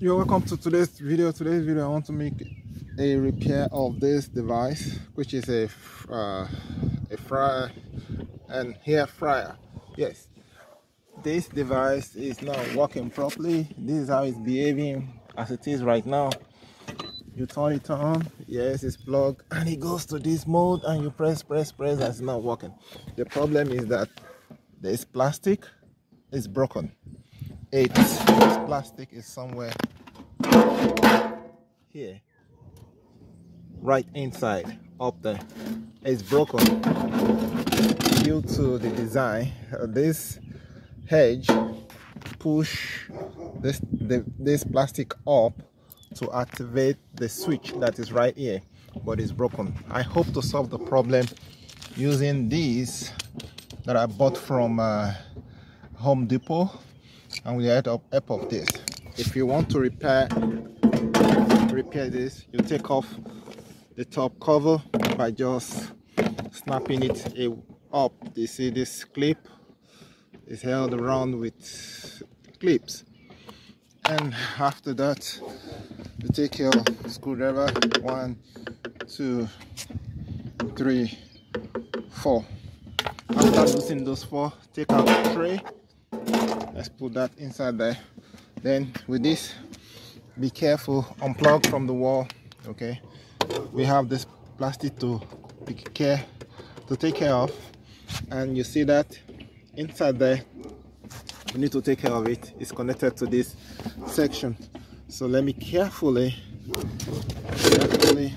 You're welcome to today's video. Today's video I want to make a repair of this device which is a uh, a fryer and air fryer. Yes, this device is not working properly. This is how it's behaving as it is right now. You turn it on, yes, it's plugged, and it goes to this mode, and you press, press, press, and it's not working. The problem is that this plastic is broken eight this plastic is somewhere here right inside up there it's broken due to the design. Uh, this hedge push this the, this plastic up to activate the switch that is right here but it's broken. I hope to solve the problem using these that i bought from uh, home depot and we add up of this. If you want to repair repair this. You take off the top cover by just snapping it up. You see this clip? Is held around with clips. And after that you take your screwdriver. One two three four. After loosening those four take out the tray let's put that inside there. Then with this be careful unplug from the wall okay? We have this plastic to take care to take care of and you see that inside there we need to take care of it. It's connected to this section. So let me carefully carefully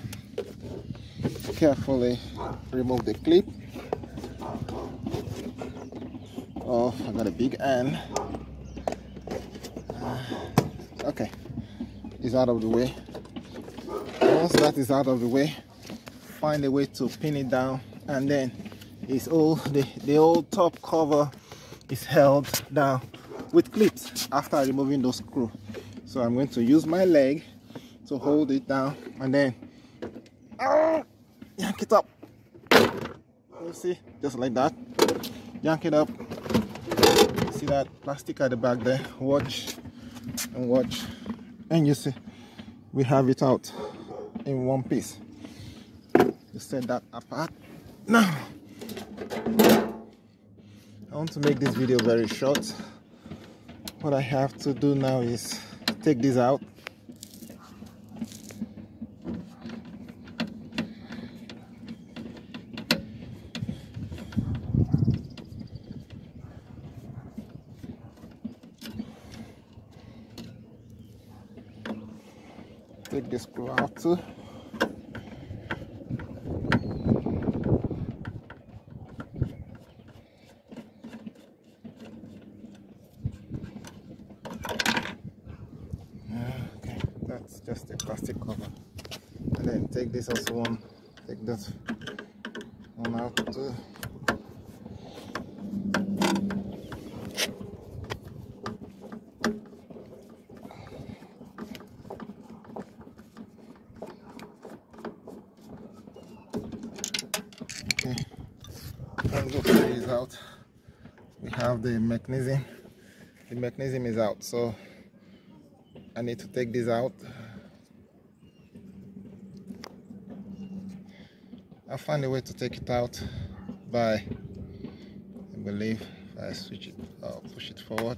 carefully remove the clip oh I got a big end ah, okay is out of the way. Once that is out of the way find a way to pin it down and then it's all the the old top cover is held down with clips after removing those screw. So i'm going to use my leg to hold it down and then uh, yank it up. You see just like that. Yank it up. See that plastic at the back there? Watch and watch and you see we have it out in one piece. You set that apart. Now I want to make this video very short. What I have to do now is take this out the out too. Okay, that's just a plastic cover. And then take this also one, take that one out too. okay go is out. We have the mechanism. The mechanism is out so I need to take this out. I'll find a way to take it out by I believe I switch it I'll push it forward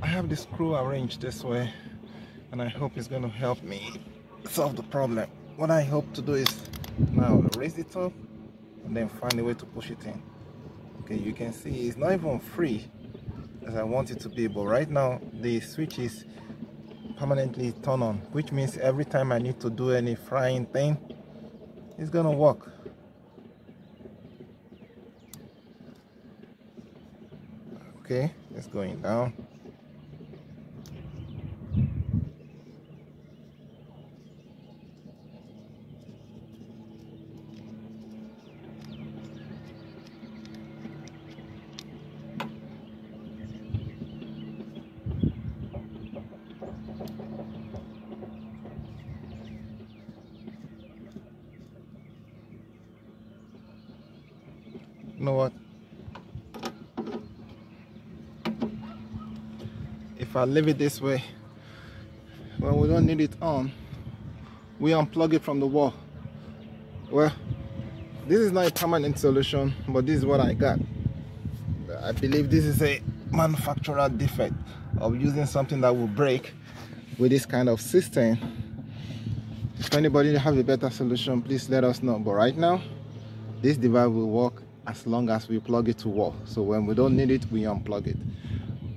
I have the screw arranged this way and I hope it's going to help me solve the problem. What I hope to do is now raise it up and then find a way to push it in. Okay, you can see it's not even free as I want it to be, but right now the switch is permanently turned on, which means every time I need to do any frying thing, it's gonna work. Okay, it's going down. Know what? If I leave it this way when we don't need it on we unplug it from the wall. Well this is not a permanent solution but this is what I got. I believe this is a manufacturer defect of using something that will break with this kind of system. If anybody have a better solution please let us know. But right now this device will work as long as we plug it to wall. So when we don't need it we unplug it.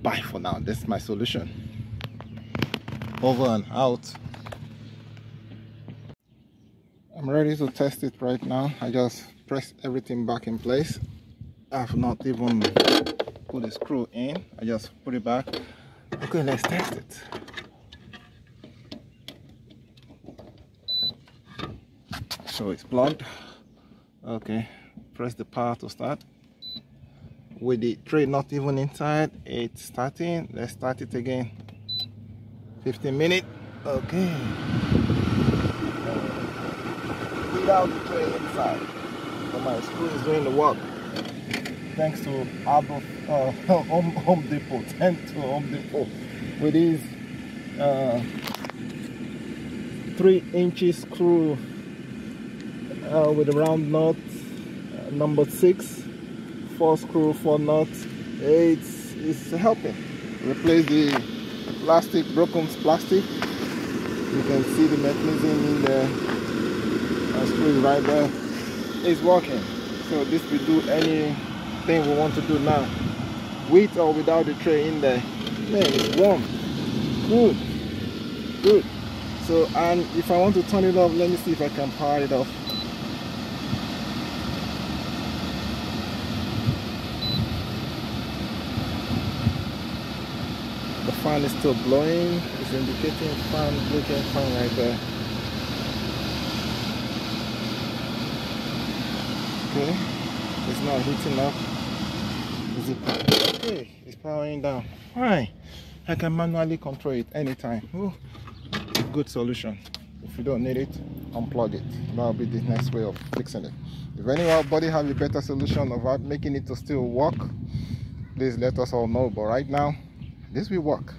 Bye for now. That's my solution. Over and out. I'm ready to test it right now. I just press everything back in place. I've not even put the screw in. I just put it back. Okay let's test it. So it's plugged. Okay press the power to start. With the tray not even inside it's starting. Let's start it again. 15 minutes. Okay. Without the tray inside. My screw is doing the work. Thanks to Apple, uh, Home, Home Depot. Thanks to Home Depot. With these uh, three inches screw uh, with a round nut number six four screw four nuts. It's it's helping. Replace the plastic broken plastic. You can see the mechanism in there and uh, screw right there. It's working. So this will do anything we want to do now. With or without the tray in there. Man it's warm. Good. Good. So and if I want to turn it off let me see if I can power it off fan is still blowing. It's indicating fan looking fan right there. Okay. It's not heating up. Is it okay it's powering down. Fine. I can manually control it anytime. Ooh, good solution. If you don't need it unplug it. That'll be the next way of fixing it. If anybody have a better solution of making it to still work please let us all know. But right now this will work